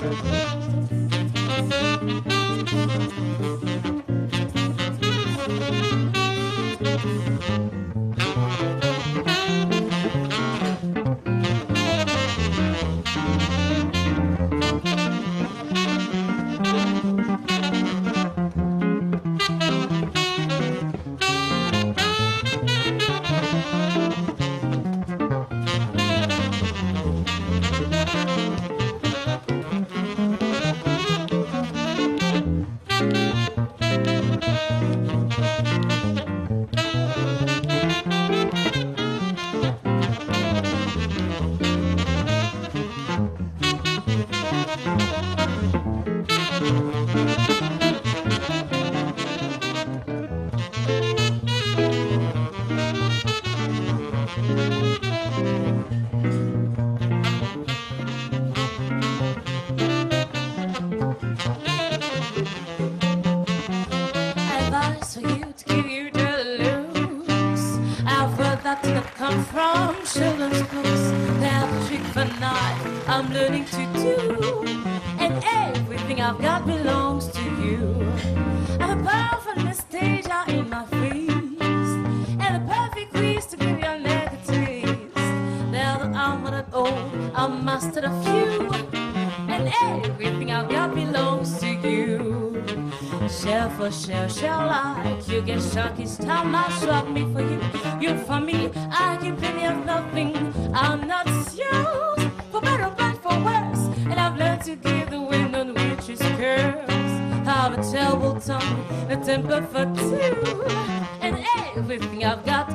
Thank you. From children's books. Now the trick for night I'm learning to do. And everything I've got belongs to you. I'm a powerful the stage in my face. And a perfect quiz to give you a negatives. Now that I'm not old, I'm mastered a few. And everything I've got belongs to you. Shell for shell, shell like you get shocked each time I shock me for you. You for me, I And to give the wind on which is curse. Have a terrible tongue, a temper for two. And everything I've got,